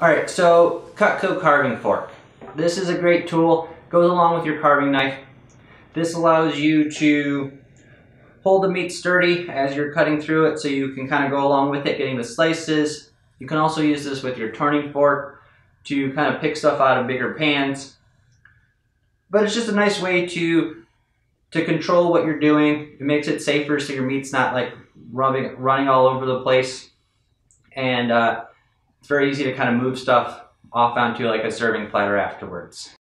All right, so Cutco carving fork. This is a great tool, goes along with your carving knife. This allows you to hold the meat sturdy as you're cutting through it so you can kind of go along with it getting the slices. You can also use this with your turning fork to kind of pick stuff out of bigger pans. But it's just a nice way to to control what you're doing. It makes it safer so your meat's not like rubbing, running all over the place. And uh, it's very easy to kind of move stuff off onto like a serving platter afterwards.